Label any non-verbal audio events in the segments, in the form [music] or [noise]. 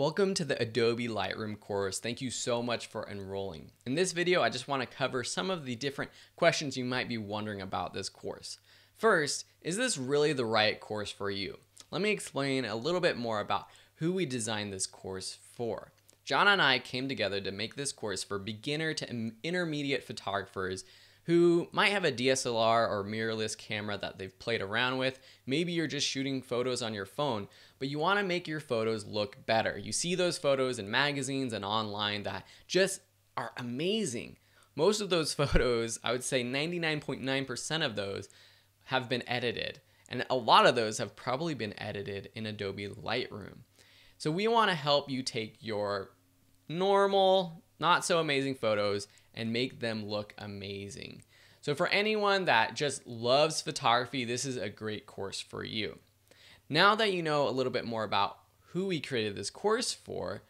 Welcome to the Adobe Lightroom course. Thank you so much for enrolling. In this video, I just want to cover some of the different questions you might be wondering about this course. First, is this really the right course for you? Let me explain a little bit more about who we designed this course for. John and I came together to make this course for beginner to intermediate photographers who might have a DSLR or mirrorless camera that they've played around with. Maybe you're just shooting photos on your phone, but you want to make your photos look better. You see those photos in magazines and online that just are amazing. Most of those [laughs] photos, I would say 99.9% of those, have been edited. And a lot of those have probably been edited in Adobe Lightroom. So we want to help you take your normal, not so amazing photos and make them look amazing. So for anyone that just loves photography, this is a great course for you. Now that you know a little bit more about who we created this course for,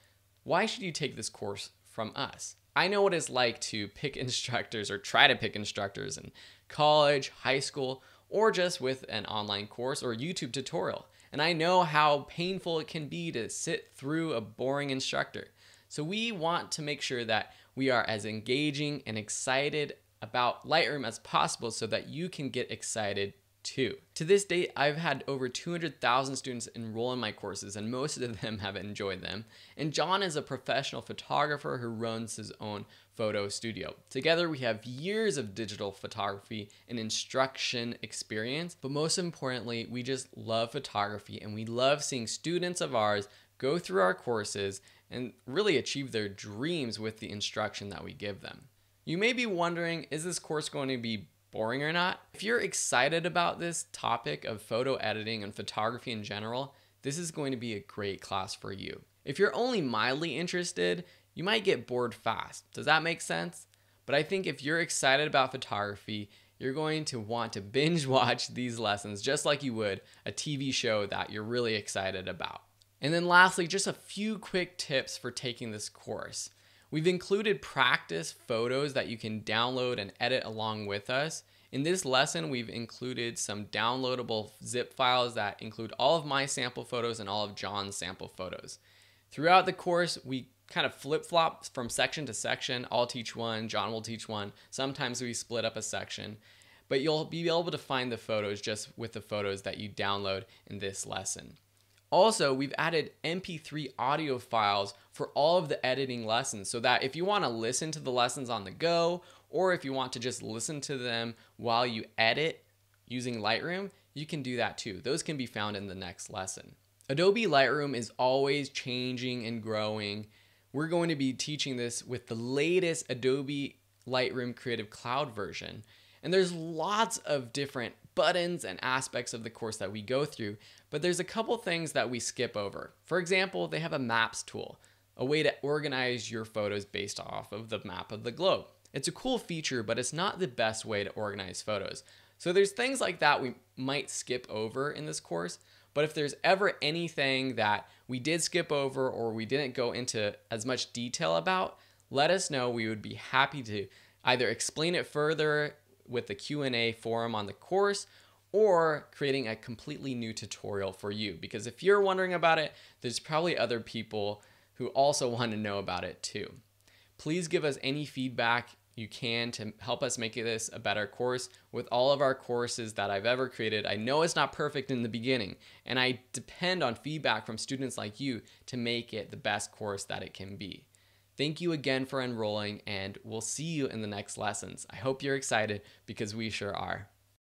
why should you take this course from us? I know what it's like to pick [laughs] instructors or try to pick instructors in college, high school, or just with an online course or YouTube tutorial. And I know how painful it can be to sit through a boring instructor. So we want to make sure that we are as engaging and excited about Lightroom as possible so that you can get excited too. To this date, I've had over 200,000 students enroll in my courses and most of them have enjoyed them. And John is a professional photographer who runs his own photo studio. Together, we have years of digital photography and instruction experience, but most importantly, we just love photography and we love seeing students of ours go through our courses and really achieve their dreams with the instruction that we give them. You may be wondering, is this course going to be boring or not? If you're excited about this topic of photo editing and photography in general, this is going to be a great class for you. If you're only mildly interested, you might get bored fast. Does that make sense? But I think if you're excited about photography, you're going to want to binge [laughs] watch these lessons just like you would a TV show that you're really excited about. And then lastly, just a few quick tips for taking this course. We've included practice photos that you can download and edit along with us. In this lesson, we've included some downloadable zip files that include all of my sample photos and all of John's sample photos. Throughout the course, we kind of flip flop from section to section. I'll teach one, John will teach one. Sometimes we split up a section, but you'll be able to find the photos just with the photos that you download in this lesson. Also, we've added MP3 audio files for all of the editing lessons so that if you want to listen to the lessons on the go, or if you want to just listen to them while you edit using Lightroom, you can do that too. Those can be found in the next lesson. Adobe Lightroom is always changing and growing. We're going to be teaching this with the latest Adobe Lightroom Creative Cloud version. And there's lots of different buttons and aspects of the course that we go through, but there's a couple things that we skip over. For example, they have a maps tool, a way to organize your photos based off of the map of the globe. It's a cool feature, but it's not the best way to organize photos. So there's things like that we might skip over in this course, but if there's ever anything that we did skip over or we didn't go into as much detail about, let us know. We would be happy to either explain it further with the Q&A forum on the course or creating a completely new tutorial for you. Because if you're wondering about it, there's probably other people who also [laughs] want to know about it too. Please give us any feedback you can to help us make this a better course. With all of our courses that I've ever created, I know it's not perfect in the beginning, and I depend on feedback from students like you to make it the best course that it can be. Thank you again for enrolling, and we'll see you in the next lessons. I hope you're excited because we sure are.